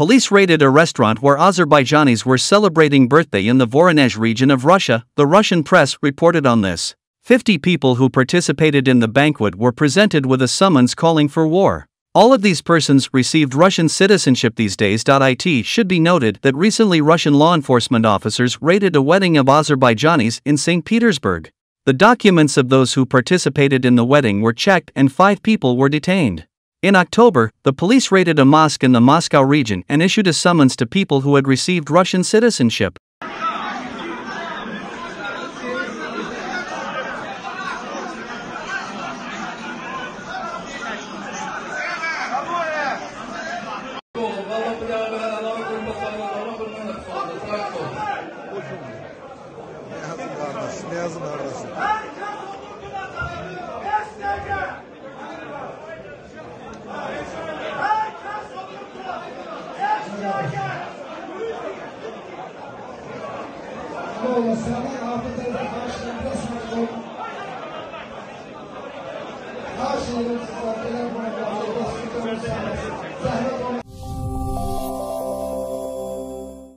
police raided a restaurant where Azerbaijanis were celebrating birthday in the Voronezh region of Russia, the Russian press reported on this. 50 people who participated in the banquet were presented with a summons calling for war. All of these persons received Russian citizenship these days. It should be noted that recently Russian law enforcement officers raided a wedding of Azerbaijanis in St. Petersburg. The documents of those who participated in the wedding were checked and five people were detained. In October, the police raided a mosque in the Moscow region and issued a summons to people who had received Russian citizenship. Ama Selaman Hafızları karşılığında sanırım. Karşılığında sanırım. Karşılığında sanırım.